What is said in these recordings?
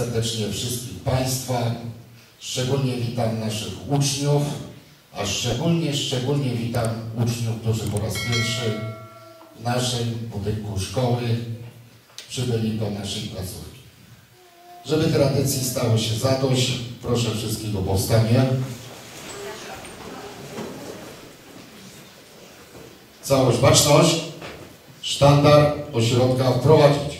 Serdecznie wszystkich Państwa, szczególnie witam naszych uczniów, a szczególnie, szczególnie witam uczniów, którzy po raz pierwszy w naszym budynku szkoły przybyli do naszej placówki. Żeby tradycji stało się zadość, proszę wszystkich o powstanie. Całość, baczność, sztandar ośrodka wprowadzić.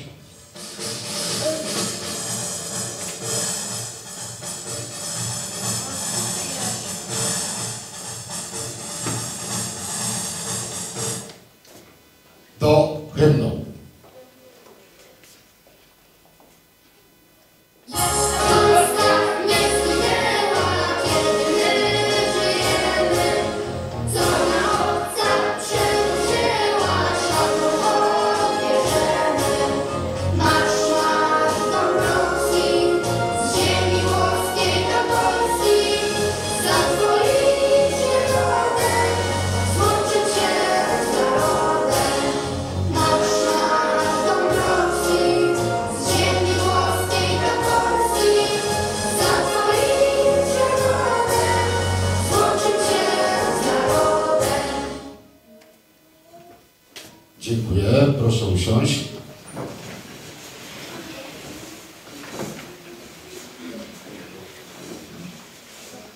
Dziękuję. Proszę usiąść.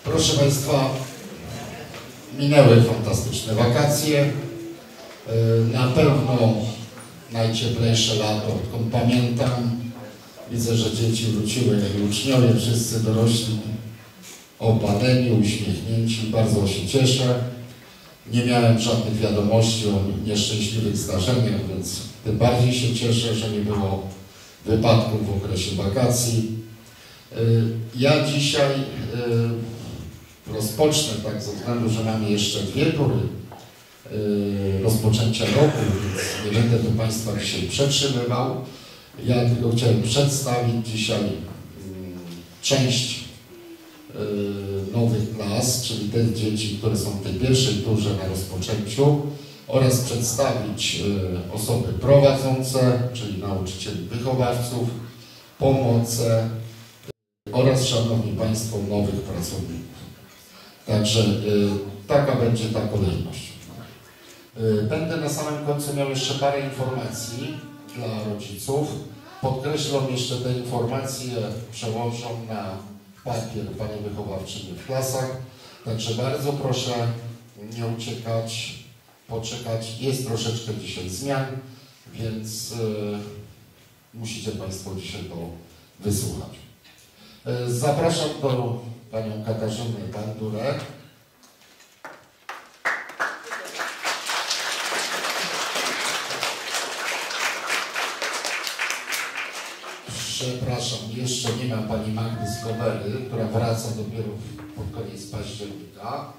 Proszę Państwa, minęły fantastyczne wakacje. Yy, Na pewno najcieplejsze lato, odkąd pamiętam. Widzę, że dzieci wróciły, i uczniowie, wszyscy dorośli obaleni, uśmiechnięci. Bardzo się cieszę. Nie miałem żadnych wiadomości o nieszczęśliwych zdarzeniach, więc tym bardziej się cieszę, że nie było wypadków w okresie wakacji. Y, Ja dzisiaj y, rozpocznę tak ze względu, że mamy jeszcze dwie tury y, rozpoczęcia roku, więc nie będę tu Państwa dzisiaj przetrzymywał. Ja tylko chciałem przedstawić dzisiaj część nowych klas, czyli te dzieci, które są w tej pierwszej turze na rozpoczęciu oraz przedstawić y, osoby prowadzące, czyli nauczycieli wychowawców, pomoce y, oraz, Szanowni Państwo, nowych pracowników. Także y, taka będzie ta kolejność. Będę na samym końcu miał jeszcze parę informacji dla rodziców. Podkreślam jeszcze te informacje, przełożą na papier Panie wychowawczyni w klasach. Także bardzo proszę nie uciekać, poczekać. Jest troszeczkę dzisiaj zmian, więc y, musicie Państwo dzisiaj to wysłuchać. Y, zapraszam do Panią Katarzynę Bandurę. Przepraszam, jeszcze nie ma Pani Magdy Skowery, która wraca dopiero pod koniec października.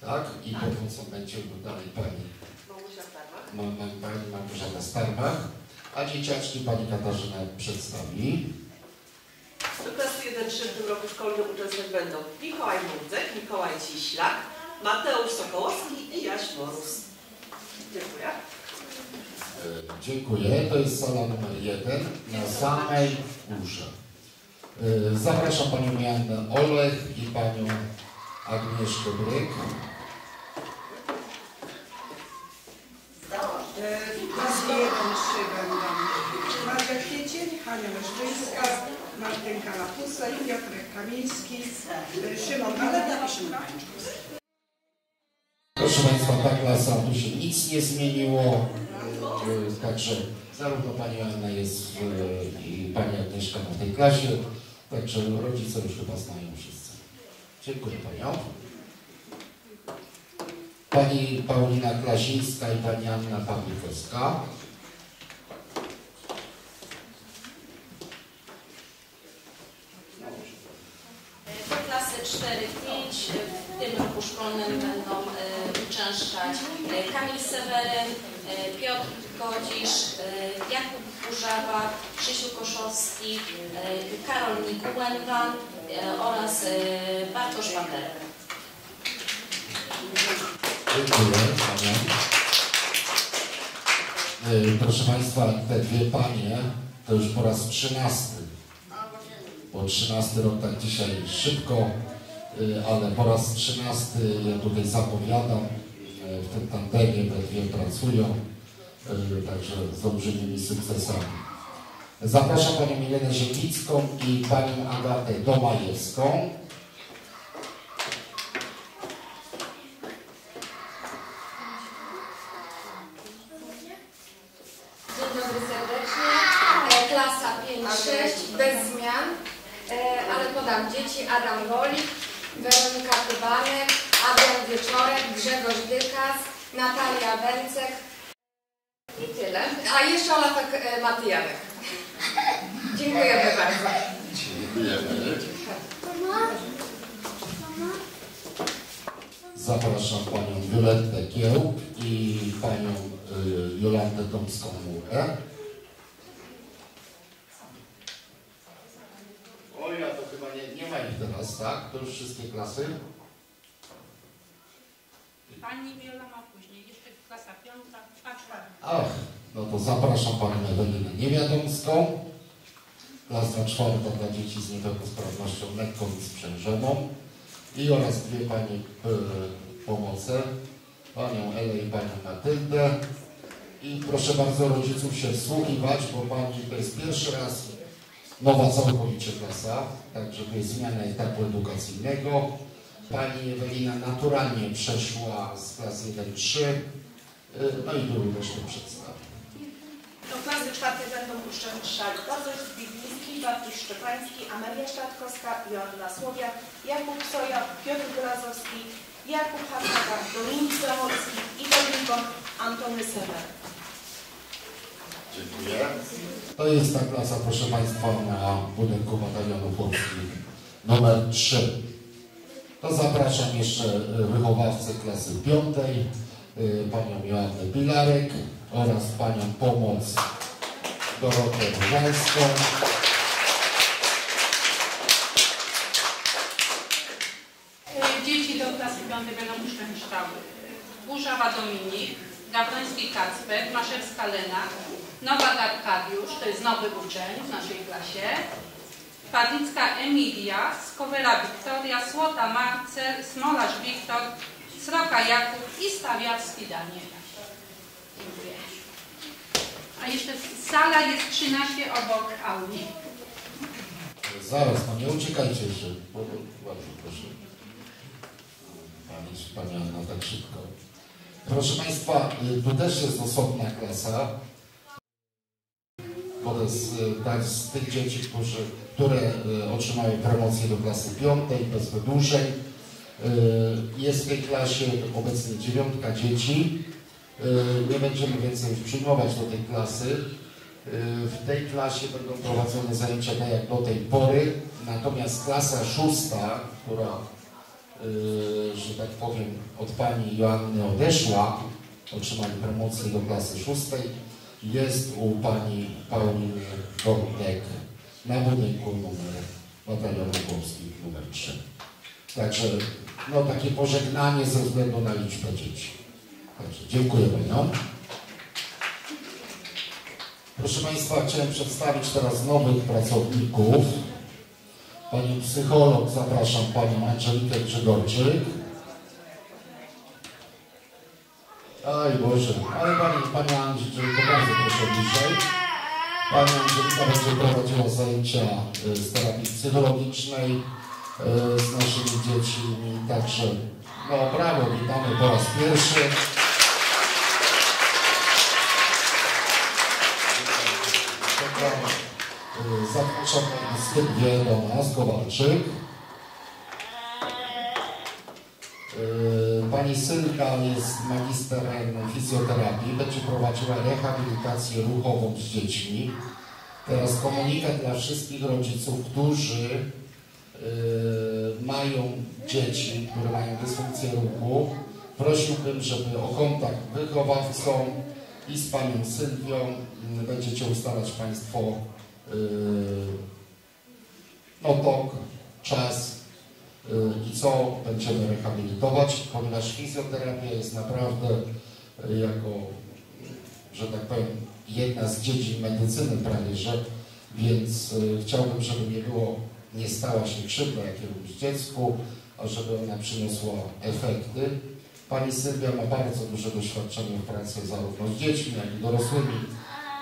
Tak? I pomocą będzie dalej Pani Pani Małgorzata Starbach, a dzieciaczki Pani Katarzyna przedstawi. Klasy 1-3 w tym roku szkolnym uczestniczyć będą Mikołaj Murdzek, Mikołaj Ciślak, Mateusz Sokołowski i Jaś Morus. Dziękuję. E, Dziękuję. To jest sala numer jeden na samej górze. E, Zapraszam Panią Joannę Olech i Panią Agnieszkę Bryk. Klasy 1-3 będą Maria Kwiecień, Hania Leszczyńska, Martynka Lapusa, Piotrek Kamiński, Szymon Galeta i Szymon. Proszę Państwa, ta klasa, tu się nic nie zmieniło. E, Także zarówno Pani Joanna jest w, i Pani Agnieszka w tej klasie, także rodzice już chyba znają wszyscy. Dziękuję Panią. Pani Paulina Klasińska i Pani Anna Pawlikowska. Do klasy 4-5 w tym roku szkolnym będą e, uczęszczać e, Kamil Seweryn, e, Piotr Godzisz, e, Kurzawa, Krzysiu Koszowski, e, Karol Nikułęwan e, oraz e, Bartosz Wanderek. Dziękuję Panią. E, Proszę Państwa, te dwie panie to już po raz trzynasty bo 13 rok tak dzisiaj szybko, ale po raz 13 ja tutaj zapowiadam, w tym tandemie we dwie pracują, także z olbrzymimi sukcesami. Zapraszam Panią Milenę Ziemnicką i Panią Agatę Domajewską. Dzień dobry serdecznie. Klasa 5-6 bez zmian, ale podam dzieci Adam Wolik, Weronika Kubanek, Adrian Wieczorek, Grzegorz Dykas, Natalia Węcek. A jeszcze Ola tak, e, Matyjanek. Dziękujemy bardzo. Dziękujemy. Zapraszam Panią Violettę Kiełb i Panią y, Jolantę Tomską-Murę. Oj, a to chyba nie, nie ma ich teraz, tak? To już wszystkie klasy? Pani Wiola ma później, jeszcze klasa piąta, a czwarta. Ach, no to zapraszam Panią Ewelinę Niewiadomską. Klasa czwarta dla dzieci z niepełnosprawnością lekką i sprzężoną. I oraz dwie Pani y, pomoce, Panią Elę i Panią Matyldę. I proszę bardzo rodziców się wsłuchiwać, bo Pani to jest pierwszy raz nowa całkowicie klasa, także to jest zmiana etapu edukacyjnego. Pani Ewelina naturalnie przeszła z klasy 1-3, y, no i tu również to przedstawię. Do klasy czwartej będą uczęszczali Bartosz Zbigniewski, Bartosz Szczepański, Amelia Szczatkowska, Joanna Słowiak, Jakub Soja, Piotr Grazowski, Jakub Harnaga, Dominik Zamorski i Dominiko Antony Sewer. Dziękuję. To jest ta klasa, proszę Państwa, na budynku batalionu chłopskich numer 3. To zapraszam jeszcze y, wychowawcę klasy piątej, y, panią Joannę Pilarek oraz panią pomoc Dorotę Różańską. E, Dzieci do klasy piątej będą uczęszczały. Burzawa Dominik, Gawroński Kacper, Maszewska Lena, Nowak Arkadiusz, to jest nowy uczeń w naszej klasie, Padnicka Emilia, Skowela Wiktoria, Słota Marcel, Smolarz Wiktor, Sroka Jakub i Stawiarski Daniel. Dziękuję. A jeszcze sala jest 13 obok auli. Zaraz, no nie uciekajcie jeszcze. Bardzo proszę. Pani, Anna, tak szybko. Proszę Państwa, y, tu też jest osobna klasa. To jest y, tak, z tych dzieci, którzy, które y, otrzymały promocję do klasy piątej, bez wydłużeń. Y, Jest w tej klasie obecnie dziewiątka dzieci. Nie będziemy więcej już przyjmować do tej klasy. W tej klasie będą prowadzone zajęcia tak jak do tej pory, natomiast klasa szósta, która, że tak powiem, od pani Joanny odeszła, otrzymali promocję do klasy szóstej, jest u pani Pauliny Gordek na budynku numer batalionu chłopskich numer 3. Także no, takie pożegnanie ze względu na liczbę dzieci. Także dziękuję Paniom. Proszę Państwa, chciałem przedstawić teraz nowych pracowników. Panią psycholog, zapraszam Panią Angelikę Grzegorczyk. Aj Boże, ale Pani, Pani Angeliko, bardzo proszę bliżej. Pani Angelika będzie prowadziła zajęcia y, z terapii psychologicznej y, z naszymi dziećmi. Także, no brawo, witamy po raz pierwszy. Zapraszam Pani Sylwię do nas, Kowalczyk. Y, Pani Sylka jest magisterem fizjoterapii, będzie prowadziła rehabilitację ruchową z dziećmi. Teraz komunikat dla wszystkich rodziców, którzy y, mają dzieci, które mają dysfunkcję ruchu. Prosiłbym, żeby o kontakt wychowawcą i z Panią Sylwią mm, będziecie ustalać Państwo y, no, tok, czas, y, i co będziemy rehabilitować, ponieważ fizjoterapia jest naprawdę y, jako, że tak powiem, jedna z dziedzin medycyny prawie, że, więc y, chciałbym, żeby nie było nie stała się krzywda jakiemuś dziecku, a żeby ona przyniosła efekty. Pani Sylwia ma bardzo duże doświadczenie w pracy zarówno z dziećmi, jak i dorosłymi,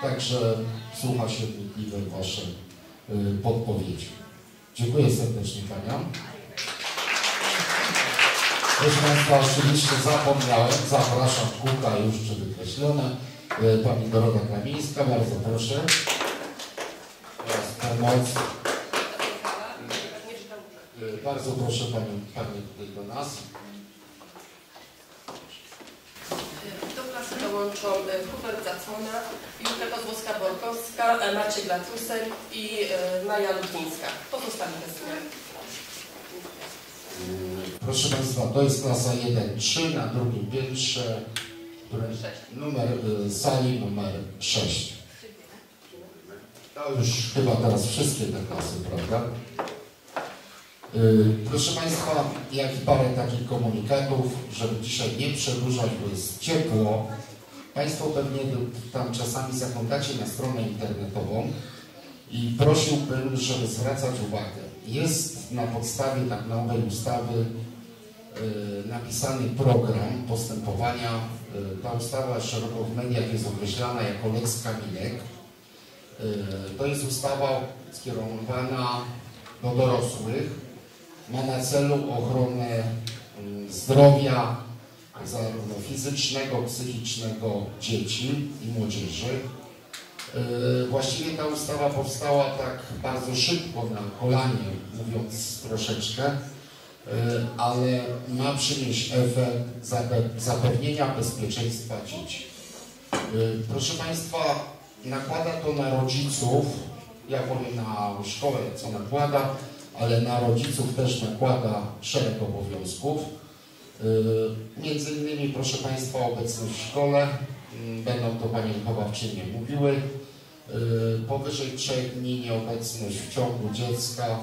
także słucha się wnikliwe Wasze y, podpowiedzi. Dziękuję serdecznie Paniom. Proszę Państwa, oczywiście zapomniałem, zapraszam kółka już czy wykreślone. Y, Pani Dorota Kamińska, bardzo proszę. Pomoc. Y, Bardzo proszę Panią, Panią tutaj do nas. Do klasy dołączą e, Hubert Zacłona, Julka Kozłowska-Borkowska, e, Maciej Latusek i e, Maja Lutnińska. Pozostali bez zmian. Proszę Państwa, to jest klasa 1-3 na drugim piętrze, numer y, sali numer 6. To już chyba teraz wszystkie te klasy, prawda? Y, Proszę Państwa, jak i parę takich komunikatów, żeby dzisiaj nie przedłużać, bo jest ciepło. Państwo pewnie tam czasami zaglądacie na stronę internetową i prosiłbym, żeby zwracać uwagę. Jest na podstawie tak nowej ustawy napisany program postępowania. Y, ta ustawa szeroko w mediach jest określana jako Lex Kamilek. Y, to jest ustawa skierowana do dorosłych. Ma na celu ochronę y, zdrowia zarówno fizycznego, psychicznego dzieci i młodzieży. Właściwie ta ustawa powstała tak bardzo szybko na kolanie, mówiąc troszeczkę, ale ma przynieść efekt zape- zapewnienia bezpieczeństwa dzieci. Yy, Proszę Państwa, nakłada to na rodziców, ja powiem na szkołę, co nakłada, ale na rodziców też nakłada szereg obowiązków. Yy, Między innymi, proszę Państwa, obecność w szkole, mm, będą to Panie wychowawczynie mówiły, powyżej trzech dni nieobecność w ciągu dziecka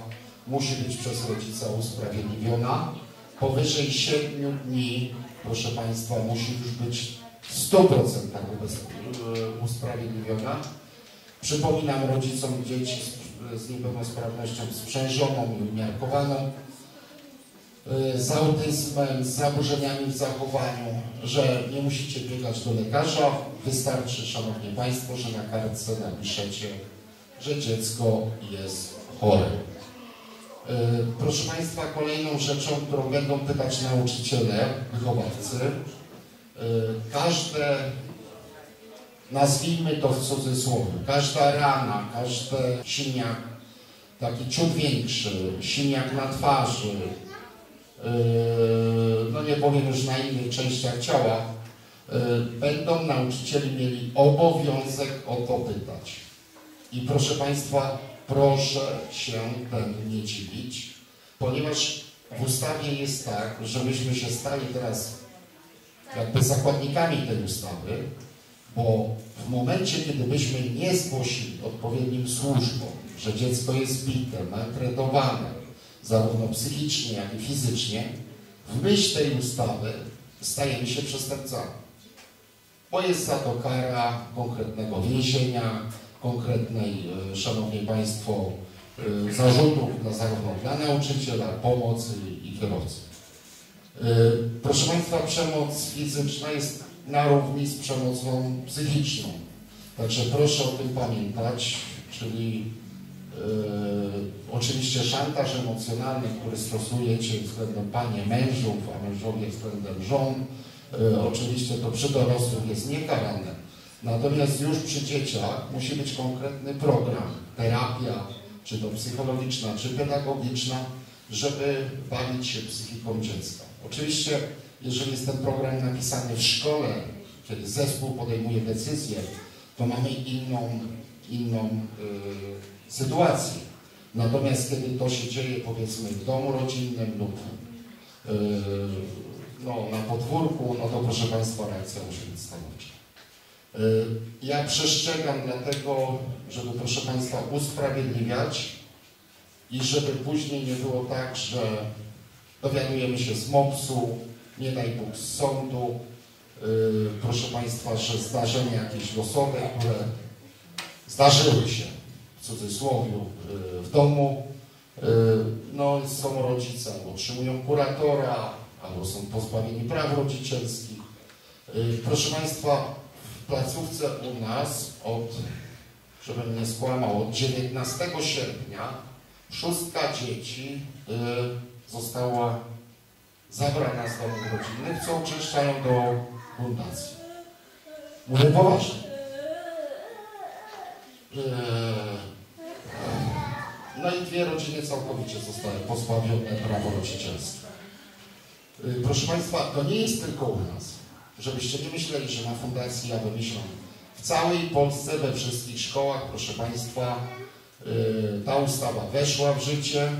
musi być przez rodzica usprawiedliwiona. Powyżej siedmiu dni, proszę Państwa, musi już być w 100% ubez- yy, usprawiedliwiona. Przypominam rodzicom dzieci z, z niepełnosprawnością sprzężoną i umiarkowaną, y, z autyzmem, z zaburzeniami w zachowaniu, że nie musicie biegać do lekarza. Wystarczy, Szanowni Państwo, że na kartce napiszecie, że dziecko jest chore. Y, Proszę Państwa, kolejną rzeczą, którą będą pytać nauczyciele, wychowawcy, y, każde, nazwijmy to w cudzysłowie, każda rana, każdy siniak, taki ciut większy, siniak na twarzy, yy, no nie powiem już na innych częściach ciała, będą nauczycieli mieli obowiązek o to pytać. I proszę Państwa, proszę się temu nie dziwić, ponieważ w ustawie jest tak, że myśmy się stali teraz jakby zakładnikami tej ustawy, bo w momencie, kiedy byśmy nie zgłosili odpowiednim służbom, że dziecko jest bite, maltretowane, zarówno psychicznie, jak i fizycznie, w myśl tej ustawy stajemy się przestępcami. Bo jest za to kara konkretnego więzienia, konkretnej, e, Szanowni Państwo, e, zarzutów dla, zarówno dla nauczyciela, pomocy i kierowcy. E, Proszę Państwa, przemoc fizyczna jest na równi z przemocą psychiczną. Także proszę o tym pamiętać, czyli oczywiście szantaż emocjonalny, który stosujecie względem panie mężów, a mężowie względem żon, oczywiście to przy dorosłych jest niekarane. Natomiast już przy dzieciach musi być konkretny program, terapia, czy to psychologiczna, czy pedagogiczna, żeby bawić się psychiką dziecka. Oczywiście, jeżeli jest ten program napisany w szkole, kiedy zespół podejmuje decyzję, to mamy inną, inną y, sytuację. Natomiast kiedy to się dzieje powiedzmy w domu rodzinnym lub y, no, na podwórku, no to proszę Państwa reakcja musi być stanowcza. Y, Ja przestrzegam dlatego, żeby proszę Państwa usprawiedliwiać i żeby później nie było tak, że dowiadujemy się z MOPS-u, nie daj Bóg z sądu, yy, proszę Państwa, że zdarzenia jakieś losowe, które zdarzyły się w cudzysłowie yy, w domu, no, są rodzice, albo otrzymują kuratora, albo są pozbawieni praw rodzicielskich. Y, Proszę Państwa, placówce u nas od, żebym nie skłamał, od 19 sierpnia szóstka dzieci y, została zabrana z domów rodzinnych, co uczęszczają do fundacji. Mówię poważnie. Yy, No i dwie rodziny całkowicie zostały pozbawione prawa rodzicielskie. Yy, Proszę Państwa, to nie jest tylko u nas. Żebyście nie myśleli, że na Fundacji ja wymyślam. W całej Polsce, we wszystkich szkołach, proszę Państwa, yy, ta ustawa weszła w życie.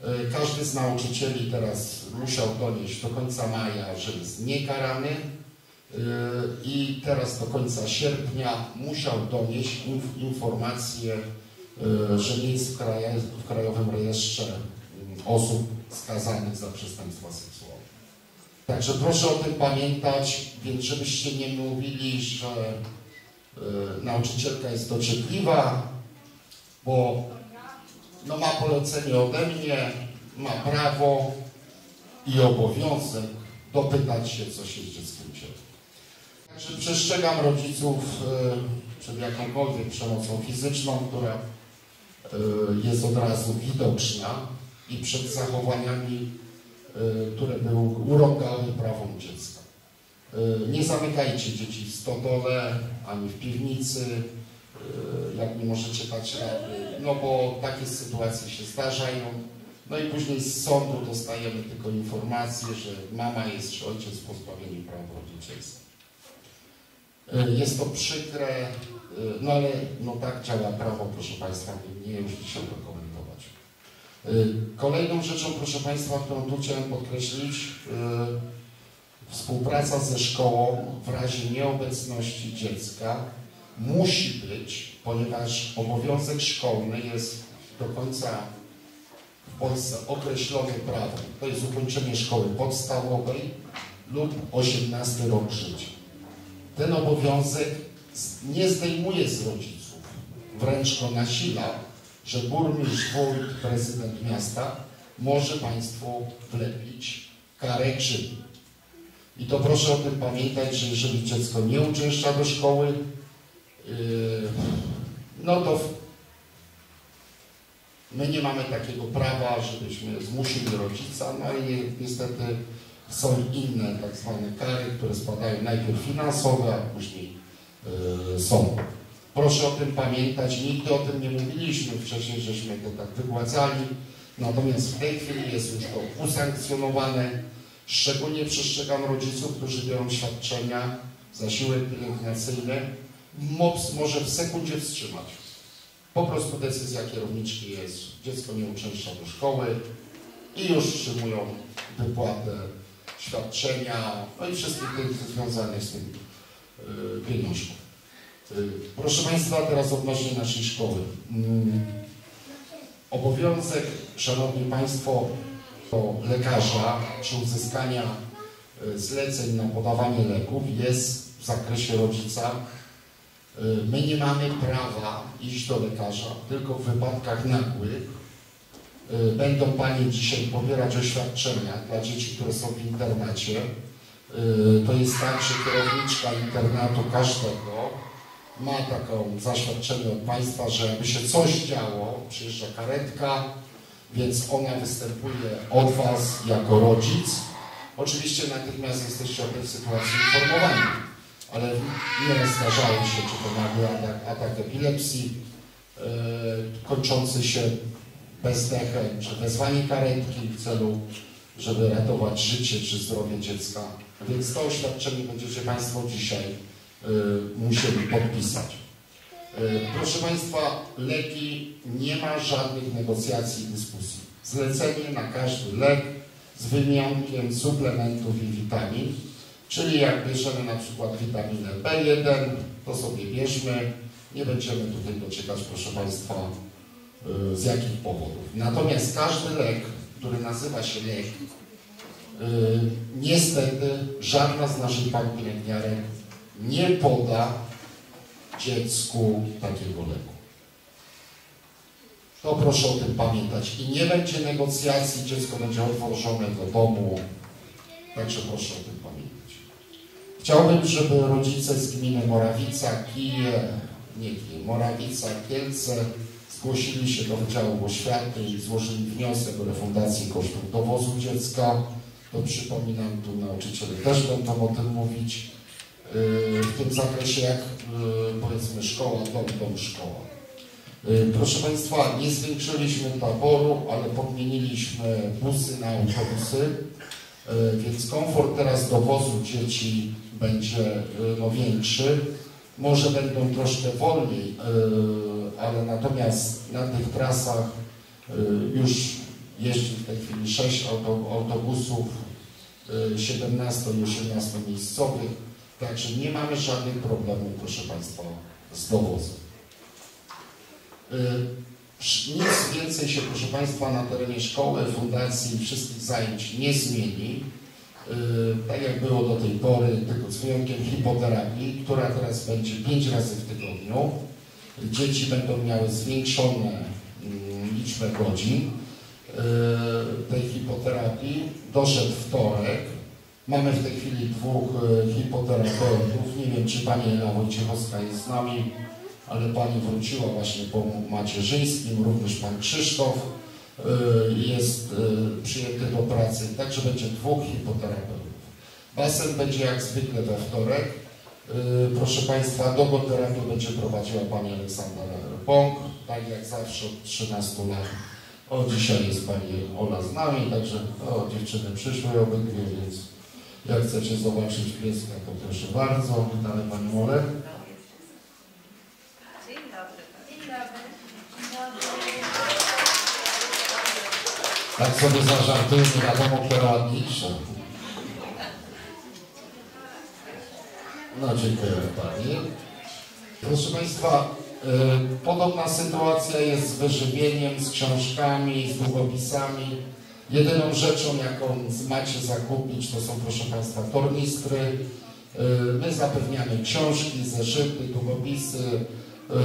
Yy, Każdy z nauczycieli teraz musiał donieść do końca maja, że jest niekarany. Yy, I teraz do końca sierpnia musiał donieść inf- informację, że nie jest w, Krajowym Rejestrze osób skazanych za przestępstwa seksualne. Także proszę o tym pamiętać, więc żebyście nie mówili, że yy, nauczycielka jest dociekliwa, bo no, ma polecenie ode mnie, ma prawo i obowiązek dopytać się, co się z dzieckiem dzieje. Także przestrzegam rodziców e, przed jakąkolwiek przemocą fizyczną, która e, jest od razu widoczna i przed zachowaniami, e, które by urągały prawom dziecka. E, Nie zamykajcie dzieci w stodole ani w piwnicy, e, jak nie możecie dać rady, no bo takie sytuacje się zdarzają. No i później z sądu dostajemy tylko informację, że mama jest czy ojciec pozbawieni praw rodzicielskich. Y, Jest to przykre, y, no ale no tak działa prawo, proszę Państwa, nie już dzisiaj. Y, Kolejną rzeczą, proszę Państwa, którą tu chciałem podkreślić, y, współpraca ze szkołą w razie nieobecności dziecka musi być, ponieważ obowiązek szkolny jest do końca w Polsce określony prawem. To jest ukończenie szkoły podstawowej lub 18 rok życia ten obowiązek nie zdejmuje z rodziców, wręcz go nasila, że burmistrz, wójt, prezydent miasta może Państwu wlepić karę grzywny. I to proszę o tym pamiętać, że jeżeli dziecko nie uczęszcza do szkoły, yy, no to my nie mamy takiego prawa, żebyśmy zmusili rodzica, no i niestety są inne tak zwane kary, które spadają najpierw finansowe, a później yy, są. Proszę o tym pamiętać. Nigdy o tym nie mówiliśmy wcześniej, żeśmy to tak wygładzali. Natomiast w tej chwili jest już to usankcjonowane. Szczególnie przestrzegam rodziców, którzy biorą świadczenia, zasiłek pielęgnacyjny. MOPS może w sekundzie wstrzymać. Po prostu decyzja kierowniczki jest, dziecko nie uczęszcza do szkoły i już wstrzymują wypłatę świadczenia, no i wszystkich tych związanych z tym yy, pieniążków. Yy, Proszę Państwa, teraz odnośnie naszej szkoły. Mm, Obowiązek, Szanowni Państwo, lekarza przy uzyskania y, zleceń na podawanie leków jest w zakresie rodzica. Y, My nie mamy prawa iść do lekarza, tylko w wypadkach nagłych. Y, Będą Panie dzisiaj pobierać oświadczenia dla dzieci, które są w internacie. Y, To jest tak, że kierowniczka internatu każdego ma taką zaświadczenie od Państwa, że jakby się coś działo, przyjeżdża karetka, więc ona występuje od Was jako rodzic. Oczywiście natychmiast jesteście o tej sytuacji informowani, ale nieraz zdarzają się, czy to nagły atak, atak epilepsji, yy, kończący się bezdechem, czy wezwanie karetki w celu, żeby ratować życie czy zdrowie dziecka. Więc to oświadczenie będziecie Państwo dzisiaj musieli podpisać. Yy, Proszę Państwa, leki nie ma żadnych negocjacji i dyskusji. Zlecenie na każdy lek z wyjątkiem suplementów i witamin, czyli jak bierzemy na przykład witaminę B1, to sobie bierzmy, nie będziemy tutaj dociekać, proszę Państwa, yy, z jakich powodów. Natomiast każdy lek, który nazywa się lek, niestety żadna z naszych pań pielęgniarek nie poda dziecku takiego leku. To proszę o tym pamiętać. I nie będzie negocjacji, dziecko będzie odwożone do domu. Także proszę o tym pamiętać. Chciałbym, żeby rodzice z gminy Morawica, Kije, nie Kije, Morawica, Kielce zgłosili się do Wydziału Oświaty i złożyli wniosek o refundacji kosztów dowozu dziecka. To przypominam, tu nauczyciele też będą o tym mówić. Yy, W tym zakresie jak yy, powiedzmy szkoła, dom, dom, szkoła. Yy, Proszę Państwa, nie zwiększyliśmy taboru, ale podmieniliśmy busy na autobusy, więc komfort teraz dowozu dzieci będzie no, większy. Może będą troszkę wolniej, ale natomiast na tych trasach już jeździ w tej chwili 6 auto- autobusów yy, 17 i 18 miejscowych, także nie mamy żadnych problemów, proszę Państwa, z dowozem. Yy, Nic więcej się, proszę Państwa, na terenie szkoły, fundacji wszystkich zajęć nie zmieni. Yy, Tak jak było do tej pory, tylko z wyjątkiem hipoterapii, która teraz będzie 5 razy w tygodniu. Dzieci będą miały zwiększone mm, liczbę godzin yy, tej hipoterapii. Doszedł wtorek. Mamy w tej chwili dwóch yy, hipoterapeutów. Nie wiem, czy Pani Ela Wojciechowska jest z nami ale Pani wróciła właśnie po macierzyńskim, również Pan Krzysztof y, jest y, przyjęty do pracy, także będzie dwóch hipoterapeutów. Basen będzie jak zwykle we wtorek. Proszę Państwa, dogoterapię będzie prowadziła Pani Aleksandra Bąk, tak jak zawsze od 13 lat. O, dzisiaj jest Pani Ola z nami, także o, dziewczyny przyszły obydwie, więc jak chcecie zobaczyć pieska, to proszę bardzo. Witamy Panią Olę. Dzień dobry. Dzień dobry. Tak sobie zażartuję, nie wiadomo, które ładniejsze. No dziękuję Pani. Proszę Państwa, y, podobna sytuacja jest z wyżywieniem, z książkami, z długopisami. Jedyną rzeczą, jaką macie zakupić, to są, proszę Państwa, tornistry. Y, My zapewniamy książki, zeszyty, długopisy,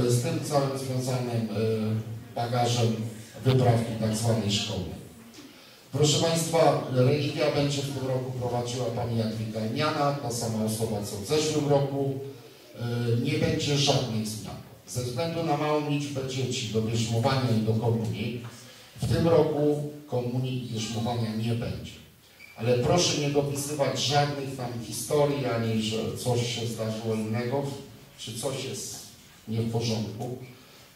y, z tym całym związanym y, bagażem wyprawki tak zwanej szkoły. Proszę Państwa, religia będzie w tym roku prowadziła Pani Jadwiga Miana, ta sama osoba co w zeszłym roku. Nie będzie żadnych zmian. Ze względu na małą liczbę dzieci do bierzmowania i do komunii, w tym roku komunii i nie będzie. Ale proszę nie dopisywać żadnych tam historii, ani że coś się zdarzyło innego, czy coś jest nie w porządku.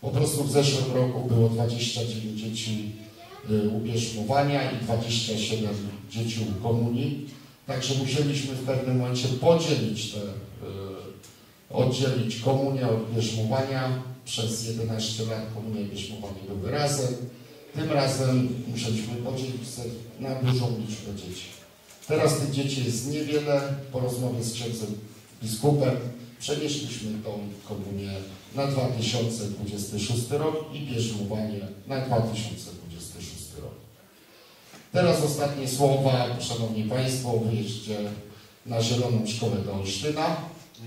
Po prostu w zeszłym roku było 29 dzieci y, ubierzmowania i 27 dzieci u komunii. Także musieliśmy w pewnym momencie podzielić te, y, oddzielić komunię od bierzmowania. Przez 11 lat komunia i bierzmowanie były razem. Tym razem musieliśmy podzielić se na dużą liczbę dzieci. Teraz tych dzieci jest niewiele. Po rozmowie z księdzem biskupem przenieśliśmy tą komunię na 2026 rok i bierzmowanie na 2026 rok. Teraz ostatnie słowa, Szanowni Państwo, o wyjeździe na Zieloną Szkołę do Olsztyna.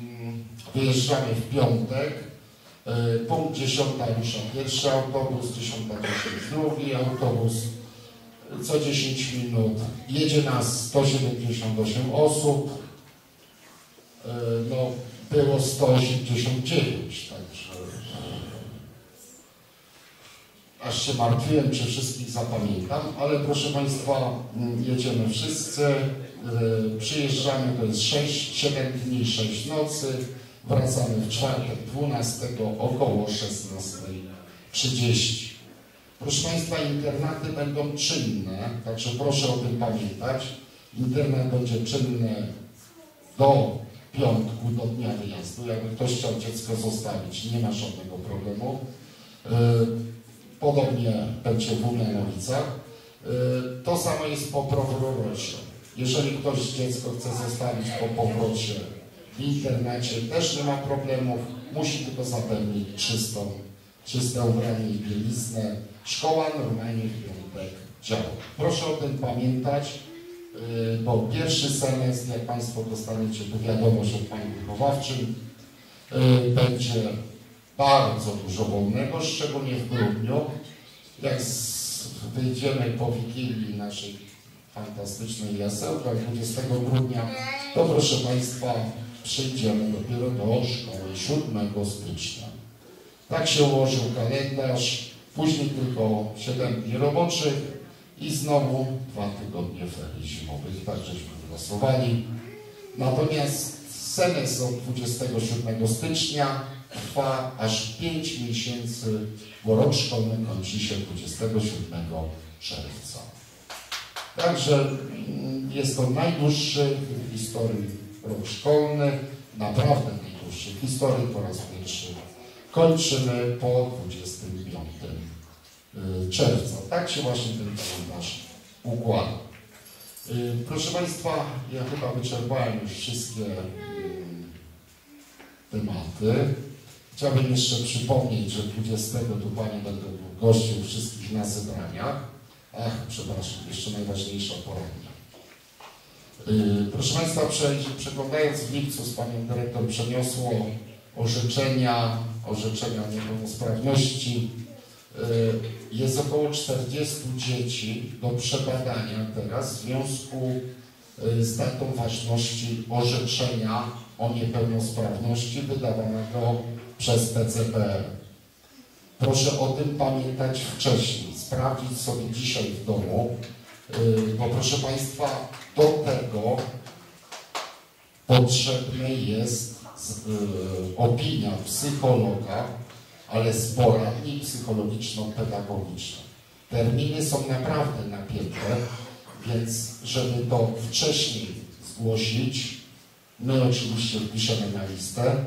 Mm, Wyjeżdżamy w piątek. E, Punkt 10 rusza pierwszy autobus, 10.10 drugi autobus. Co 10 minut jedzie nas 178 osób. E, No, było 189, także aż się martwiłem, czy wszystkich zapamiętam, ale proszę Państwa, mm, jedziemy wszyscy, przyjeżdżamy, to jest 6, 7 dni, 6 nocy, wracamy w czwartek 12 około 16.30. Proszę Państwa, internaty będą czynne, także proszę o tym pamiętać. Internat będzie czynny do piątku, do dnia wyjazdu. Jakby ktoś chciał dziecko zostawić, nie ma żadnego problemu. Yy, Podobnie będzie w Umianowicach. Yy, To samo jest po powrocie. Jeżeli ktoś dziecko chce zostawić po powrocie w internacie, też nie ma problemów. Musi tylko zapewnić czystą, czyste ubranie i bieliznę. Szkoła normalnie w piątek działa. Proszę o tym pamiętać, yy, bo pierwszy semestr, jak Państwo dostaniecie tu wiadomość od Pani wychowawczym, yy, będzie bardzo dużo wolnego, szczególnie w grudniu. jak wyjdziemy po Wigilii naszej fantastycznej jasełka 20 grudnia, to proszę Państwa przyjdziemy dopiero do szkoły 7 stycznia. Tak się ułożył kalendarz, później tylko 7 dni roboczych i znowu dwa tygodnie ferii zimowych, tak żeśmy wylosowali. Natomiast semestr od 27 stycznia trwa aż 5 miesięcy, bo rok szkolny kończy się 27 czerwca. Także mm, jest to najdłuższy w historii rok szkolny, naprawdę najdłuższy w historii po raz pierwszy. Kończymy po 25 y, czerwca. Tak się właśnie ten kalendarz układa. Y, Proszę Państwa, ja chyba wyczerpałem już wszystkie y, tematy. Chciałbym jeszcze przypomnieć, że 20 tu Pani będę gościł wszystkich na zebraniach. Ach, przepraszam, jeszcze najważniejsza poradnia. Yy, Proszę Państwa, prze- przeglądając w lipcu z Panią Dyrektor przeniosło orzeczenia, orzeczenia niepełnosprawności. Yy, Jest około 40 dzieci do przebadania teraz w związku yy, z datą ważności orzeczenia o niepełnosprawności wydawanego przez PCPR. Proszę o tym pamiętać wcześniej, sprawdzić sobie dzisiaj w domu, bo proszę Państwa, do tego potrzebny jest yy, opinia psychologa, ale z poradni psychologiczno-pedagogicznej. Terminy są naprawdę napięte, więc żeby to wcześniej zgłosić, my oczywiście wpiszemy na listę,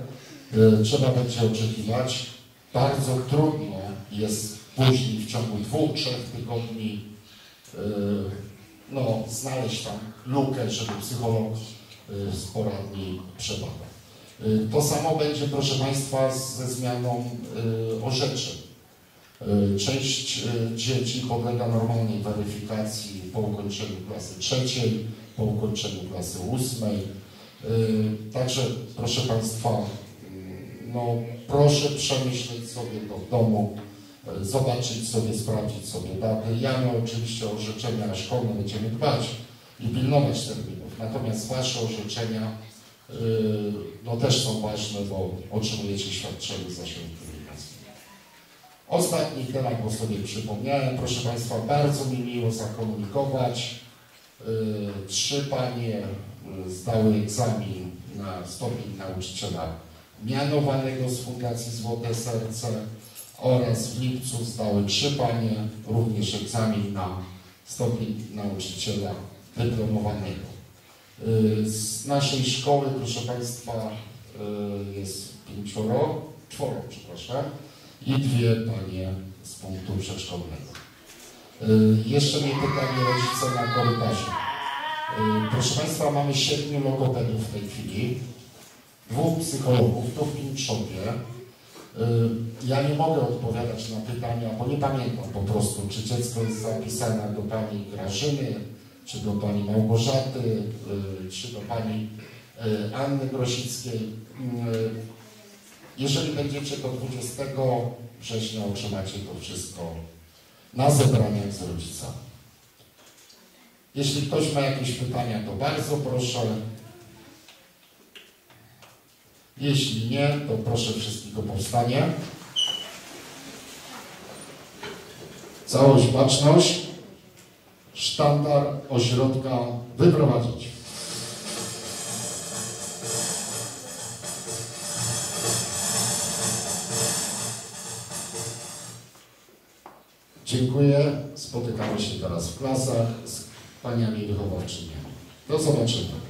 yy, trzeba będzie oczekiwać. Bardzo trudno jest później w ciągu dwóch, trzech tygodni yy, no, znaleźć tam lukę, żeby psycholog yy, z poradni przebadał. Yy, To samo będzie, proszę Państwa, ze zmianą yy, orzeczeń. Część dzieci podlega normalnej weryfikacji po ukończeniu klasy trzeciej, po ukończeniu klasy ósmej. Także, proszę Państwa, no, proszę przemyśleć sobie to w domu, zobaczyć sobie, sprawdzić sobie daty. Ja my oczywiście o szkolne będziemy dbać i pilnować terminów, natomiast Wasze orzeczenia yy, no, też są ważne, bo otrzymujecie świadczenie z zasiłku pieniężnego. Ostatni temat, bo sobie przypomniałem, proszę Państwa, bardzo mi miło zakomunikować. Yy, Trzy panie yy, zdały egzamin na stopień nauczyciela mianowanego z Fundacji Złote Serce oraz w lipcu zdały trzy panie również egzamin na stopień nauczyciela dyplomowanego. Yy, Z naszej szkoły, proszę Państwa, yy, jest pięcioro, czworo, przepraszam, i dwie panie z punktu przedszkolnego. Yy, Jeszcze mnie pytali rodzice na korytarzu. Proszę Państwa, mamy siedmiu logopedów w tej chwili, dwóch psychologów, tu w Pińczowie. Yy, Ja nie mogę odpowiadać na pytania, bo nie pamiętam po prostu, czy dziecko jest zapisane do pani Grażyny, czy do pani Małgorzaty, yy, czy do pani yy, Anny Grosickiej. Jeżeli będziecie do 20 września, otrzymacie to wszystko na zebraniach z rodzicami. Jeśli ktoś ma jakieś pytania, to bardzo proszę. Jeśli nie, to proszę wszystkich o powstanie. Całość, baczność. Sztandar ośrodka wyprowadzić. Dziękuję. Spotykamy się teraz w klasach z paniami wychowawczyniami. Do zobaczenia.